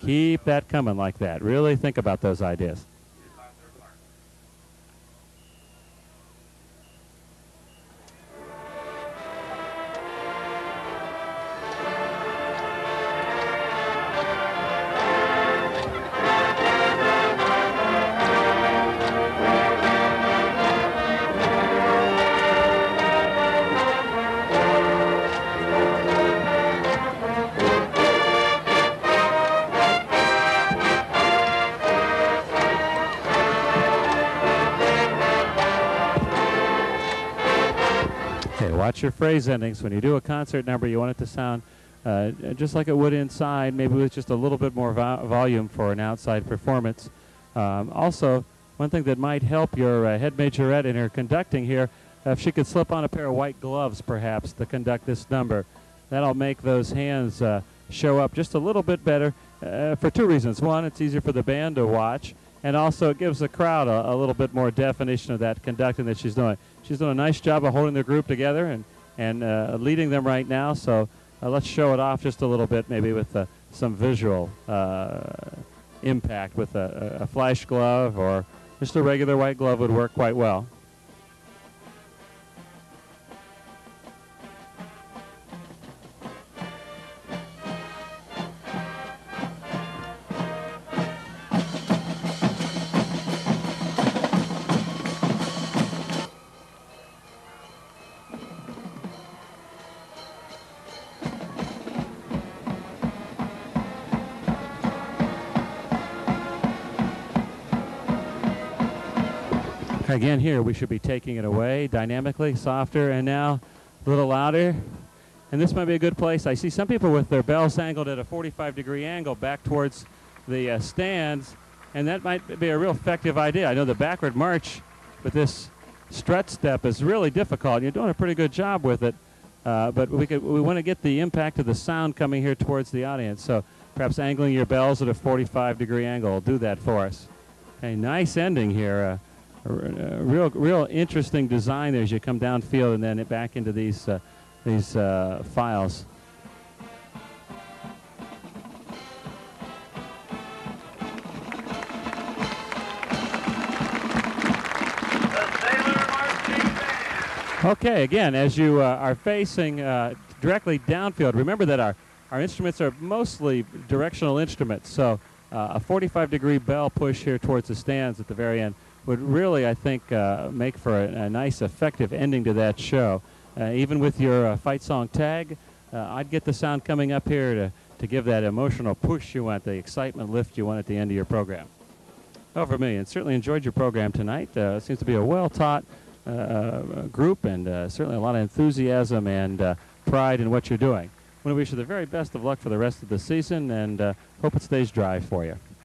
Keep that coming like that. Really think about those ideas. Watch your phrase endings. When you do a concert number, you want it to sound uh, just like it would inside, maybe with just a little bit more vo volume for an outside performance. Um, also, one thing that might help your uh, head majorette in her conducting here, if she could slip on a pair of white gloves, perhaps, to conduct this number. That'll make those hands uh, show up just a little bit better uh, for two reasons. One, it's easier for the band to watch, and also it gives the crowd a, a little bit more definition of that conducting that she's doing she's doing a nice job of holding the group together and, and uh, leading them right now. So uh, let's show it off just a little bit, maybe with uh, some visual uh, impact with a, a flash glove or just a regular white glove would work quite well. Again, here we should be taking it away dynamically, softer, and now a little louder. And this might be a good place. I see some people with their bells angled at a 45 degree angle back towards the uh, stands, and that might be a real effective idea. I know the backward march with this strut step is really difficult. You're doing a pretty good job with it, uh, but we, we want to get the impact of the sound coming here towards the audience. So perhaps angling your bells at a 45 degree angle will do that for us. A nice ending here. Uh, real, real interesting design there as you come downfield and then back into these, uh, these uh, files. Okay, again, as you uh, are facing uh, directly downfield, remember that our, our instruments are mostly directional instruments. So uh, a 45 degree bell push here towards the stands at the very end would really, I think, uh, make for a, a, nice, effective ending to that show. Uh, even with your uh, fight song tag, uh, I'd get the sound coming up here to, to give that emotional push you want, the excitement lift you want at the end of your program. Over me, and certainly enjoyed your program tonight. Uh, it seems to be a well-taught uh, group and certainly a lot of enthusiasm and pride in what you're doing. I want to wish you the very best of luck for the rest of the season and hope it stays dry for you.